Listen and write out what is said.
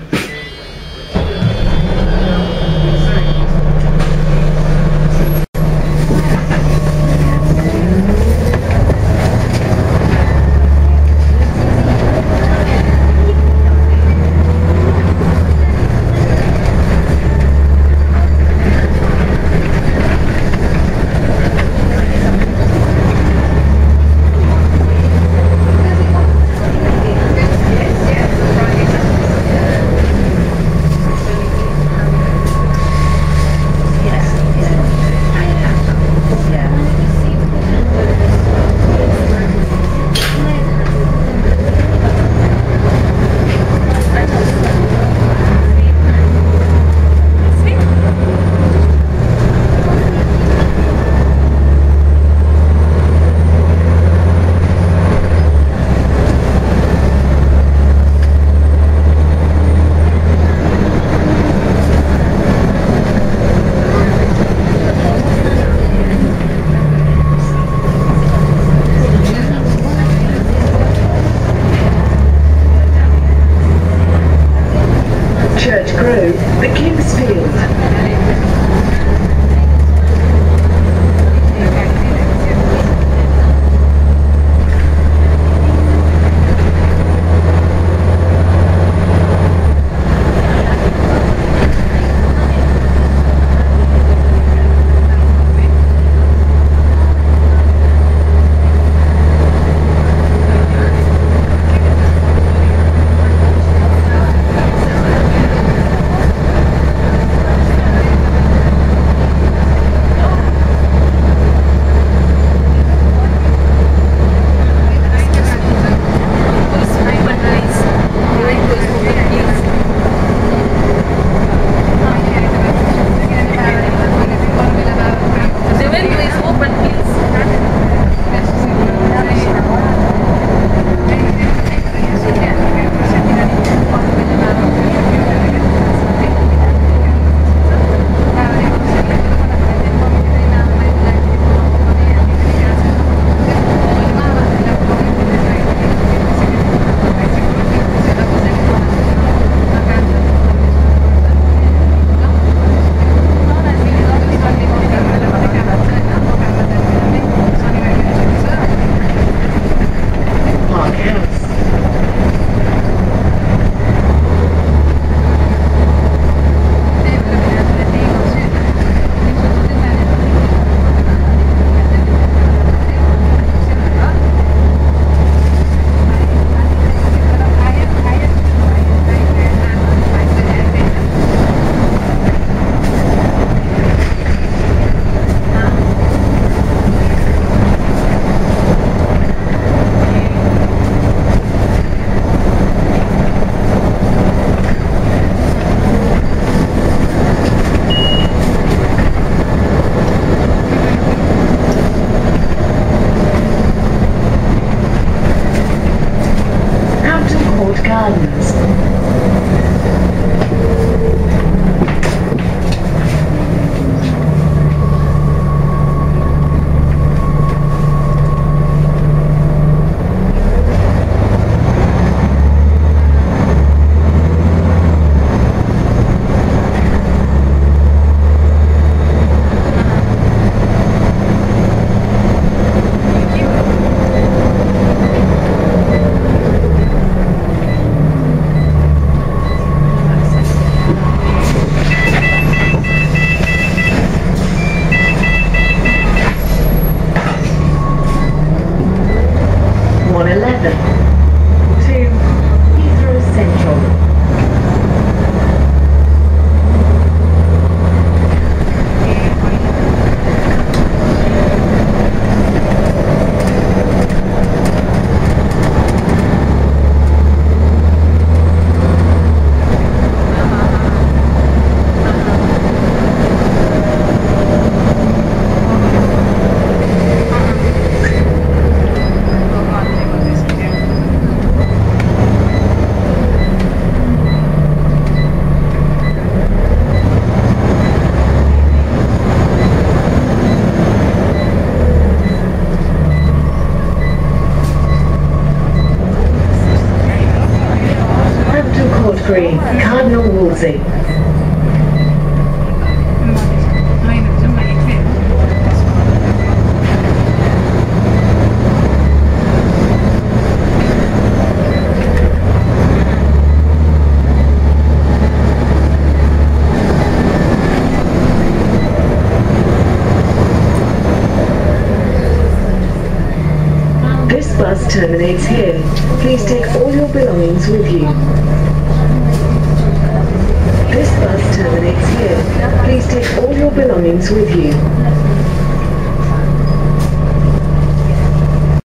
Church with you. This bus terminates here. Please take all your belongings with you.